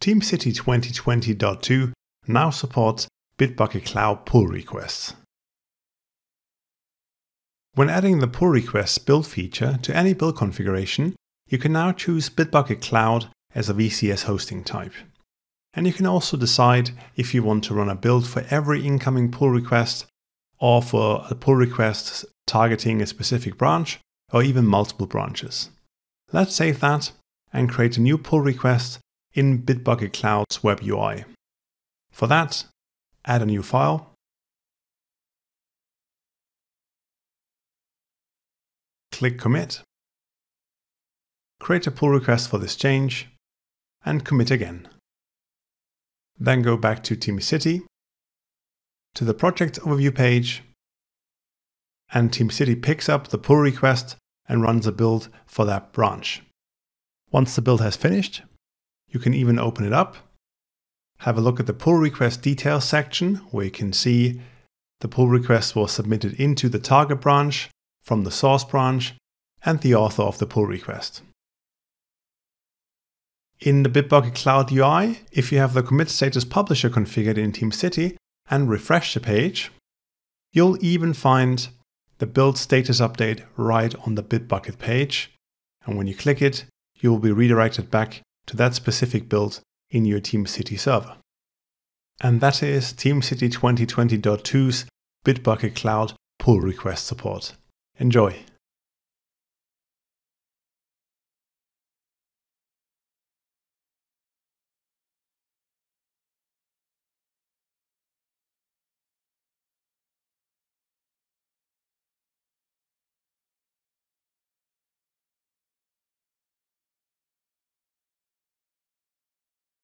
TeamCity 2020.2 now supports Bitbucket Cloud pull requests. When adding the pull requests build feature to any build configuration, you can now choose Bitbucket Cloud as a VCS hosting type. And you can also decide if you want to run a build for every incoming pull request or for a pull request targeting a specific branch or even multiple branches. Let's save that and create a new pull request in Bitbucket Cloud's web UI. For that, add a new file, click commit, create a pull request for this change, and commit again. Then go back to TeamCity, to the project overview page, and TeamCity picks up the pull request and runs a build for that branch. Once the build has finished, you can even open it up, have a look at the pull request details section where you can see the pull request was submitted into the target branch from the source branch and the author of the pull request. In the Bitbucket Cloud UI, if you have the commit status publisher configured in TeamCity and refresh the page, you'll even find the build status update right on the Bitbucket page. And when you click it, you will be redirected back to that specific build in your TeamCity server. And that is TeamCity 2020.2's Bitbucket Cloud pull request support. Enjoy!